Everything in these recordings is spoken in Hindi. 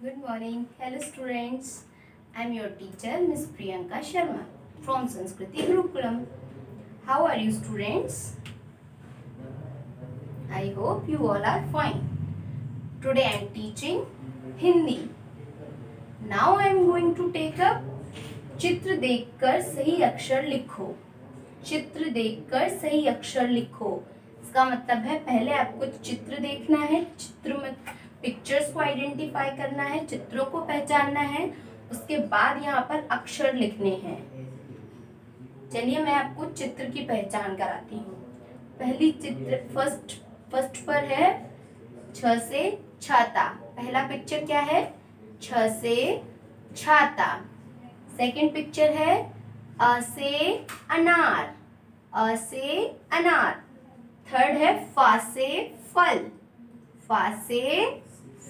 Good morning hello students I am your teacher miss Priyanka Sharma from Sanskriti Gurukulam how are you students I hope you all are fine today I am teaching Hindi now I am going to take up चित्र देखकर सही अक्षर लिखो चित्र देखकर सही अक्षर लिखो इसका मतलब है पहले आपको चित्र देखना है चित्र में पिक्चर्स को आइडेंटिफाई करना है, चित्रों को पहचानना है, उसके बाद यहाँ पर अक्षर लिखने हैं। चलिए मैं आपको चित्र की पहचान कराती हूँ। पहली चित्र फ़र्स्ट फ़र्स्ट पर है, छ से छाता। पहला पिक्चर क्या है? छ से छाता। सेकंड पिक्चर है, अ से अनार। अ से अनार। थर्ड है, फा से फल। फा से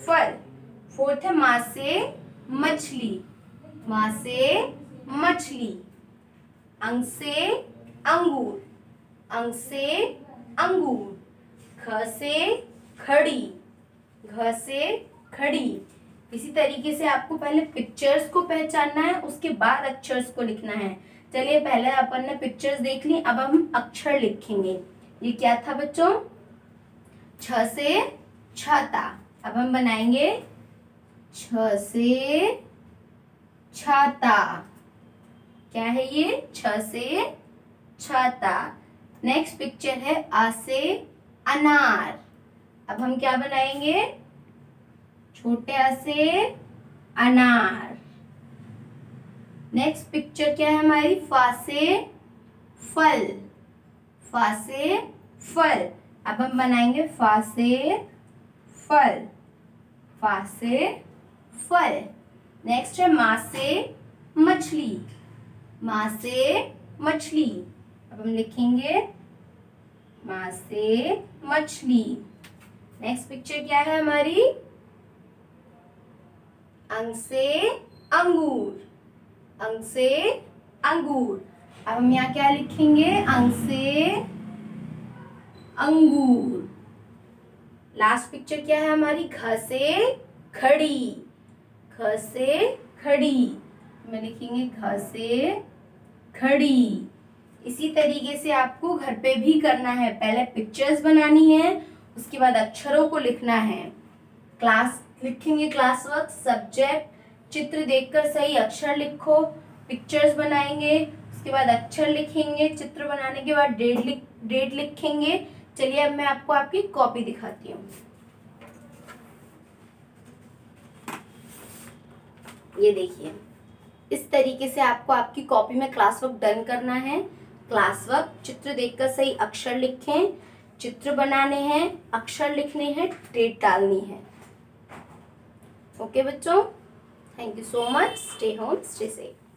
फल। फोर्थ है मा से मछली। मा से मछली। अंग से अंगूर। अंग से अंगूर। घ से खड़ी घ से खड़ी इसी तरीके से आपको पहले पिक्चर्स को पहचानना है, उसके बाद अक्षर्स को लिखना है। चलिए, पहले अपन ने पिक्चर्स देख ली, अब हम अक्षर लिखेंगे। ये क्या था बच्चों? छ से छाता। अब हम बनाएँगे छ से छाता। क्या है ये? छ से छाता। नेक्स्ट पिक्चर है आ से अनार। अब हम क्या बनाएँगे? छोटे आ से अनार। नेक्स्ट पिक्चर क्या है हमारी? फा से फल। फा से फल। अब हम बनाएँगे फा से फल। फा से फल। नेक्स्ट है मा से मछली। मा से मछली। अब हम लिखेंगे मा से मछली। नेक्स्ट पिक्चर क्या है हमारी? अंग से अंगूर। अंग से अंगूर। अब हम यहाँ क्या लिखेंगे? अंग से अंगूर। लास्ट पिक्चर क्या है हमारी? घ से खड़ी। ख से खड़ी। में लिखेंगे घ से खड़ी। इसी तरीके से आपको घर पे भी करना है। पहले पिक्चर्स बनानी है, उसके बाद अक्षरों को लिखना है। क्लास लिखेंगे क्लास वर्क सब्जेक्ट चित्र देखकर सही अक्षर लिखो पिक्चर्स बनाएँगे, उसके बाद अक्षर लिखेंगे, चित्र बनाने के बाद डेट लिख डेट लिखेंगे चलिए अब मैं आपको आपकी कॉपी दिखाती हूँ। ये देखिए, इस तरीके से आपको आपकी कॉपी में क्लास वर्क डन करना है। क्लास वर्क चित्र देखकर सही अक्षर लिखें, चित्र बनाने हैं, अक्षर लिखने हैं डेट डालनी है। ओके बच्चों? Thank you so much stay home stay safe